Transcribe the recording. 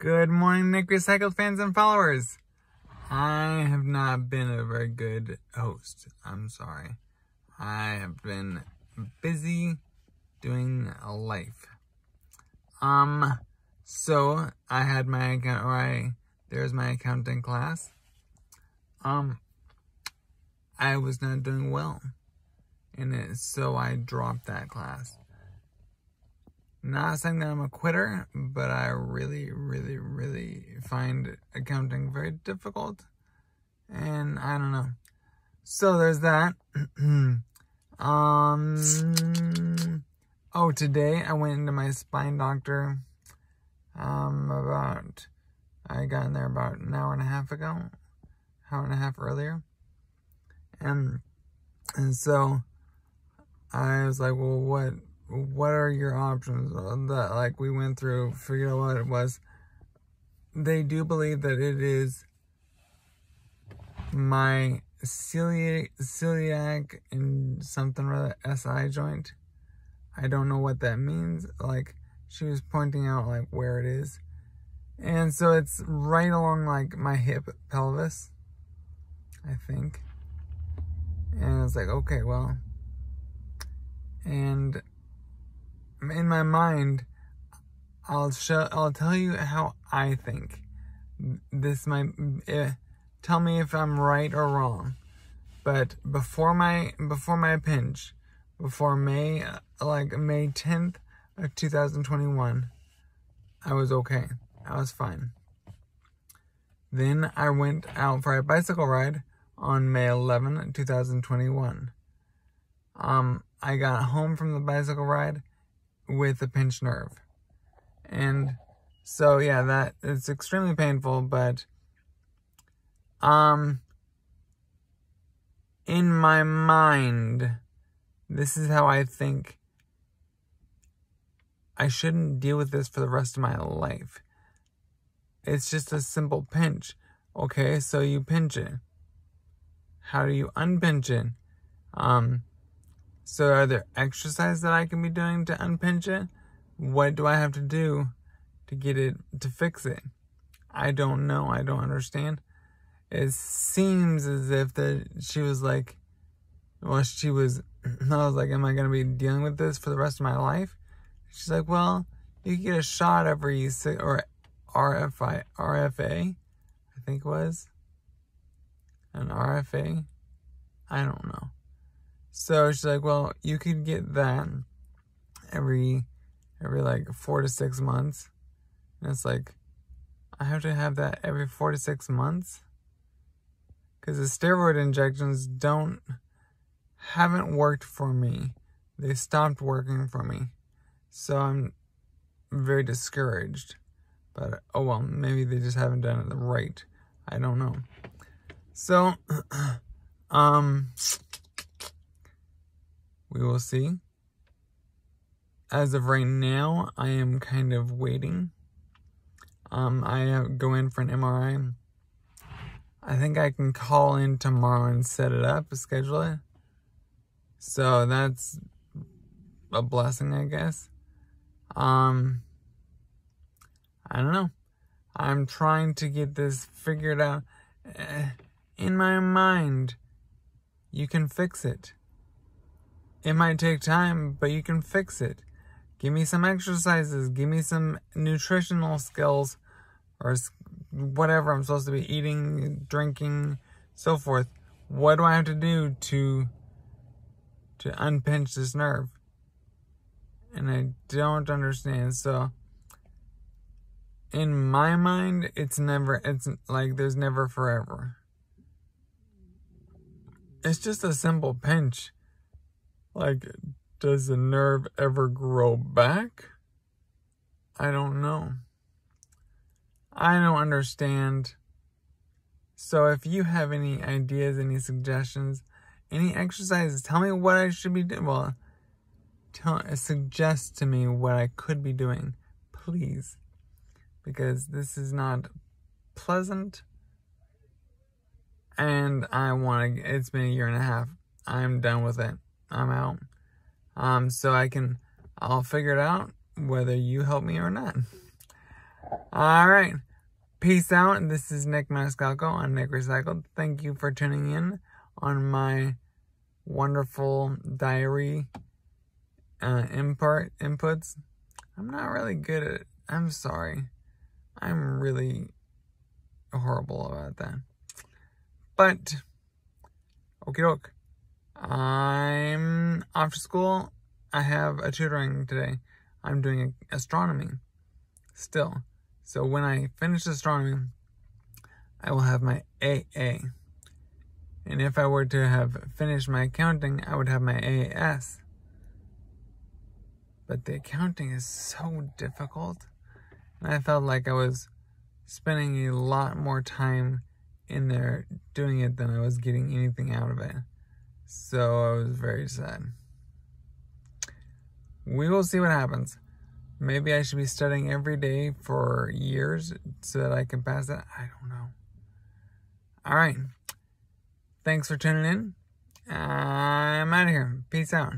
Good morning, Nick Recycled fans and followers. I have not been a very good host. I'm sorry. I have been busy doing life. Um, so I had my account, or I, there's my accounting class. Um, I was not doing well in it, so I dropped that class. Not saying that I'm a quitter, but I really, really, really find accounting very difficult. And I don't know. So there's that. um, oh, today I went into my spine doctor. Um, about, I got in there about an hour and a half ago, hour and a half earlier. And, and so I was like, well, what, what are your options that? Like we went through figure out what it was. They do believe that it is my celiac celiac and something rather SI joint. I don't know what that means. Like she was pointing out like where it is. And so it's right along like my hip pelvis I think. And it's like okay well. And in my mind, I'll show, I'll tell you how I think. This might, uh, tell me if I'm right or wrong. But before my, before my pinch, before May, like May 10th of 2021, I was okay. I was fine. Then I went out for a bicycle ride on May 11, 2021. Um, I got home from the bicycle ride with a pinched nerve. And so yeah, that it's extremely painful, but um in my mind, this is how I think I shouldn't deal with this for the rest of my life. It's just a simple pinch. Okay, so you pinch it. How do you unpinch it? Um, so are there exercises that I can be doing to unpinch it? What do I have to do to get it to fix it? I don't know. I don't understand. It seems as if that she was like, well, she was. I was like, am I gonna be dealing with this for the rest of my life? She's like, well, you get a shot every six or RFI RFA, I think it was an RFA. I don't know. So she's like, well, you could get that every every like four to six months. And it's like, I have to have that every four to six months? Because the steroid injections don't, haven't worked for me. They stopped working for me. So I'm very discouraged. But oh well, maybe they just haven't done it right. I don't know. So, um, we will see. As of right now, I am kind of waiting. Um, I go in for an MRI. I think I can call in tomorrow and set it up, schedule it. So that's a blessing, I guess. Um, I don't know. I'm trying to get this figured out. Eh, in my mind, you can fix it. It might take time, but you can fix it. Give me some exercises. Give me some nutritional skills or whatever I'm supposed to be eating, drinking, so forth. What do I have to do to to unpinch this nerve? And I don't understand. So in my mind, it's never it's like there's never forever. It's just a simple pinch. Like, does the nerve ever grow back? I don't know. I don't understand. So if you have any ideas, any suggestions, any exercises, tell me what I should be doing. Well, tell suggest to me what I could be doing, please, because this is not pleasant, and I want to. It's been a year and a half. I'm done with it. I'm out. Um, so I can, I'll figure it out whether you help me or not. All right. Peace out. This is Nick Mascalco on Nick Recycled. Thank you for tuning in on my wonderful diary uh, import inputs. I'm not really good at. I'm sorry. I'm really horrible about that. But, okie doke. I'm after school. I have a tutoring today. I'm doing astronomy still. So when I finish astronomy, I will have my AA. And if I were to have finished my accounting, I would have my AS. But the accounting is so difficult. And I felt like I was spending a lot more time in there doing it than I was getting anything out of it. So I was very sad. We will see what happens. Maybe I should be studying every day for years so that I can pass it. I don't know. All right. Thanks for tuning in. I'm out of here. Peace out.